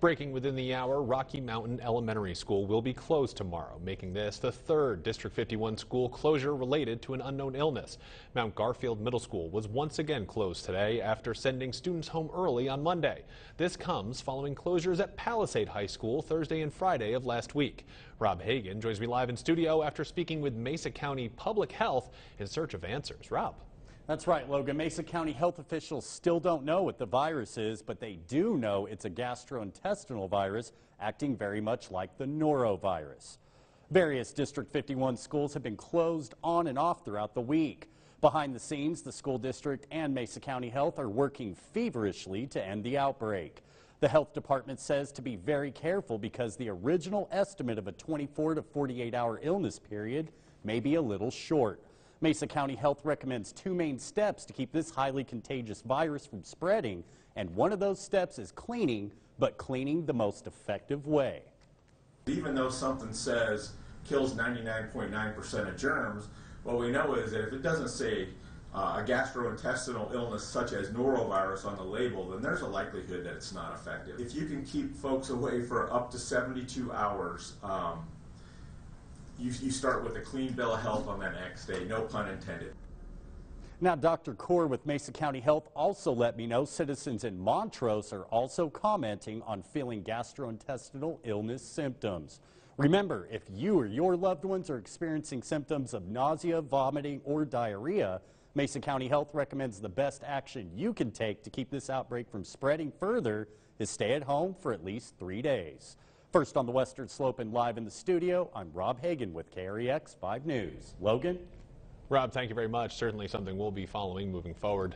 Breaking within the hour, Rocky Mountain Elementary School will be closed tomorrow, making this the third District 51 school closure related to an unknown illness. Mount Garfield Middle School was once again closed today after sending students home early on Monday. This comes following closures at Palisade High School Thursday and Friday of last week. Rob Hagan joins me live in studio after speaking with Mesa County Public Health in search of answers. Rob. That's right, Logan. Mesa County health officials still don't know what the virus is, but they do know it's a gastrointestinal virus acting very much like the norovirus. Various District 51 schools have been closed on and off throughout the week. Behind the scenes, the school district and Mesa County Health are working feverishly to end the outbreak. The health department says to be very careful because the original estimate of a 24 to 48 hour illness period may be a little short. Mesa County Health recommends two main steps to keep this highly contagious virus from spreading, and one of those steps is cleaning, but cleaning the most effective way. Even though something says kills 99.9% of germs, what we know is that if it doesn't say uh, a gastrointestinal illness such as norovirus on the label, then there's a likelihood that it's not effective. If you can keep folks away for up to 72 hours, um, you, you start with a clean bill of health on that next day, no pun intended. Now, Dr. Core with Mesa County Health also let me know citizens in Montrose are also commenting on feeling gastrointestinal illness symptoms. Remember, if you or your loved ones are experiencing symptoms of nausea, vomiting, or diarrhea, Mesa County Health recommends the best action you can take to keep this outbreak from spreading further is stay at home for at least three days. First on the Western Slope and live in the studio, I'm Rob Hagan with KREX 5 News. Logan? Rob, thank you very much. Certainly something we'll be following moving forward.